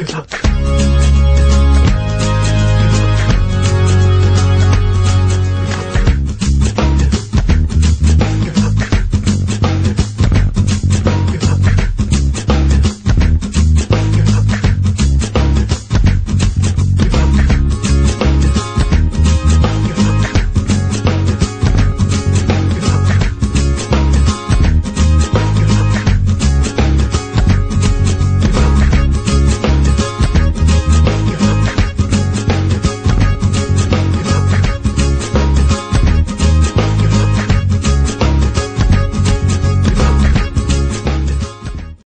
Good luck.